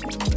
Bye.